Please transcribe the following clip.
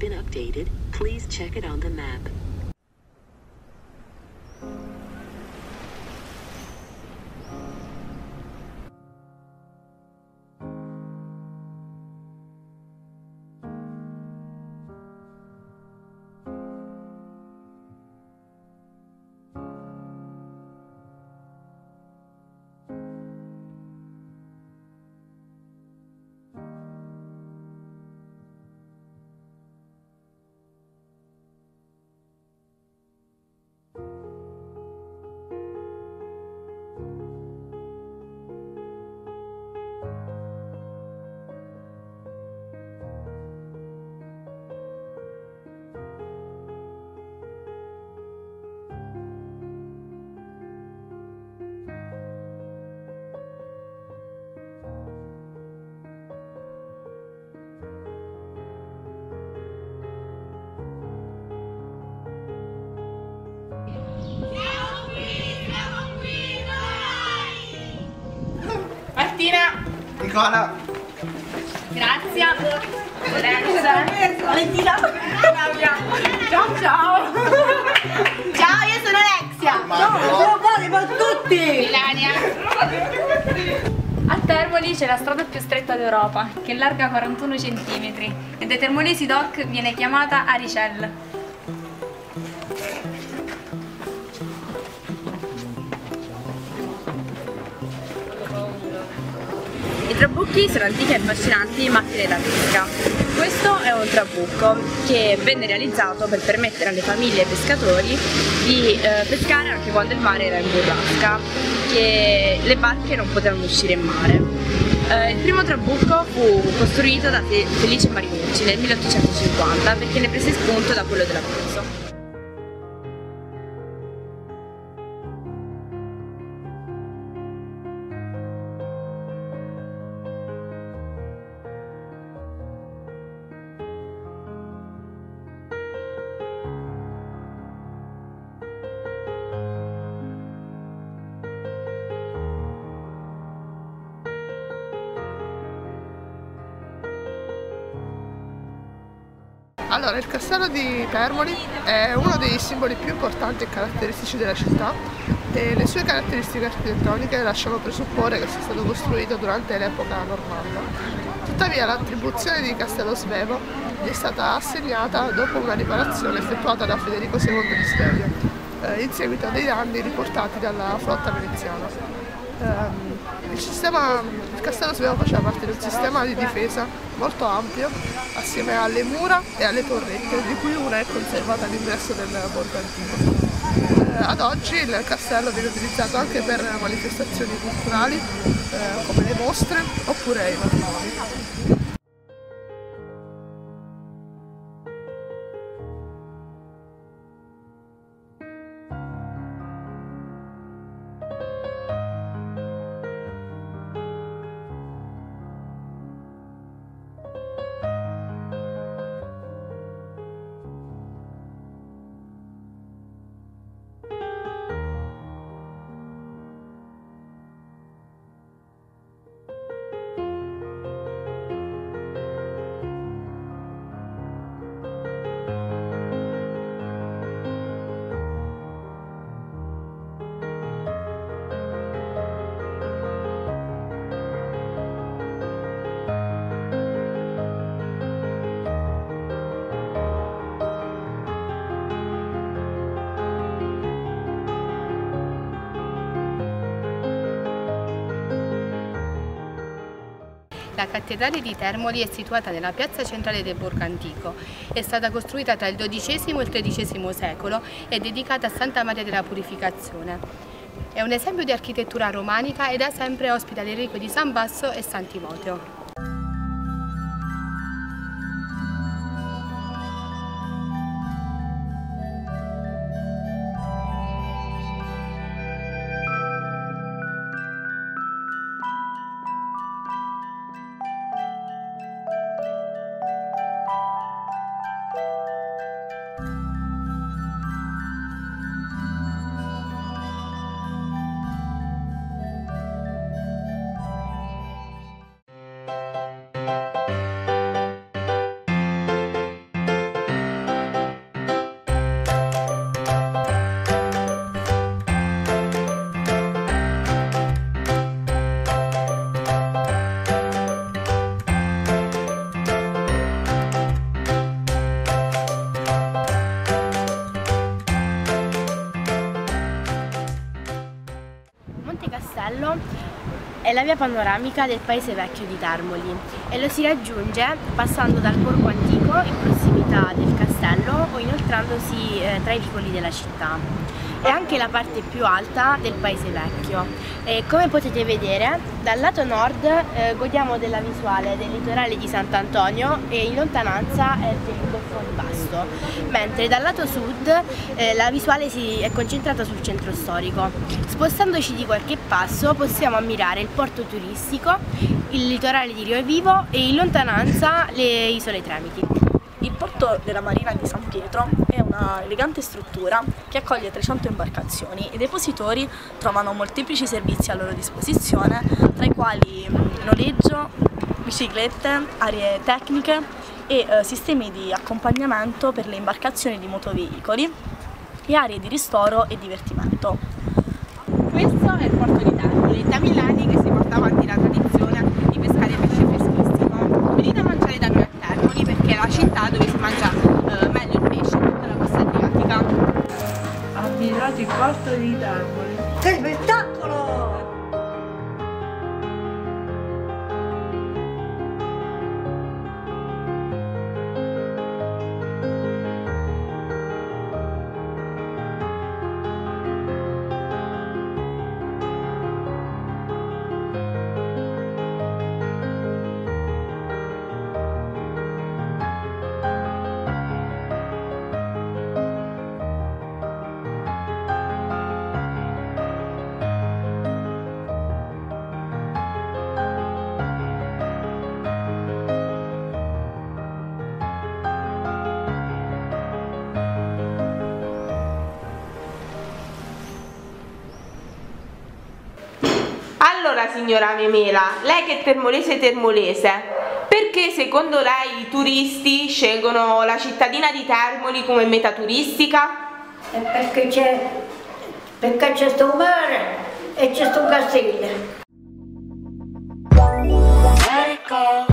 been updated. Please check it on the map. Martina! Nicola! Grazia! Valentina! Flavia! Ciao ciao! Ciao, io sono Alexia! Marco! tutti! Milania! A Termoli c'è la strada più stretta d'Europa, che è larga 41 cm e dai termolesi doc viene chiamata Aricelle. I trabucchi sono antiche e affascinanti macchine da pesca. Questo è un trabucco che venne realizzato per permettere alle famiglie e ai pescatori di eh, pescare anche quando il mare era in burrasca, che le barche non potevano uscire in mare. Eh, il primo trabucco fu costruito da Fe- Felice Marinucci nel 1850 perché ne prese spunto da quello dell'Abruzzo. Allora, il castello di Termoli è uno dei simboli più importanti e caratteristici della città e le sue caratteristiche architettoniche lasciano presupporre che sia stato costruito durante l'epoca normanda. Tuttavia l'attribuzione di Castello Svevo gli è stata assegnata dopo una riparazione effettuata da Federico II di Svevia, eh, in seguito a dei danni riportati dalla flotta veneziana. Ehm, il, sistema, il castello Svevo faceva parte di un sistema di difesa molto ampio assieme alle mura e alle torrette, di cui una è conservata all'ingresso del borgo antico. Eh, ad oggi il castello viene utilizzato anche per manifestazioni culturali eh, come le mostre oppure i matrimoni. La cattedrale di Termoli è situata nella piazza centrale del borgo antico. È stata costruita tra il XII e il XIII secolo e dedicata a Santa Maria della Purificazione. È un esempio di architettura romanica e da sempre ospita le reliquie di San Basso e San Timoteo. Castello è la via panoramica del paese vecchio di Termoli e lo si raggiunge passando dal borgo antico in prossimità del castello o inoltrandosi eh, tra i vicoli della città è anche la parte più alta del paese vecchio. E come potete vedere dal lato nord eh, godiamo della visuale del litorale di Sant'Antonio e in lontananza è il Golfo di Pasto mentre dal lato sud eh, la visuale si è concentrata sul centro storico. Spostandoci di qualche passo possiamo ammirare il porto turistico il litorale di Rio Vivo e in lontananza le isole Tremiti. Il porto della Marina di San Pietro una elegante struttura che accoglie 300 imbarcazioni i depositori trovano molteplici servizi a loro disposizione, tra i quali noleggio, biciclette, aree tecniche e eh, sistemi di accompagnamento per le imbarcazioni di motoveicoli e aree di ristoro e divertimento. Questo è il porto di Termoli, da Milani che si porta avanti la tradizione di pescare pesce freschissimo. Venite a mangiare da noi a Termoli perché è la città dove si mangia eh, meglio Abbinato il porto di Termoli. Che spettacolo! Allora signora Memela, lei che è termolese termolese, perché secondo lei i turisti scelgono la cittadina di Termoli come meta turistica? È perché c'è perché c'è sto mare e c'è sto castello. Go.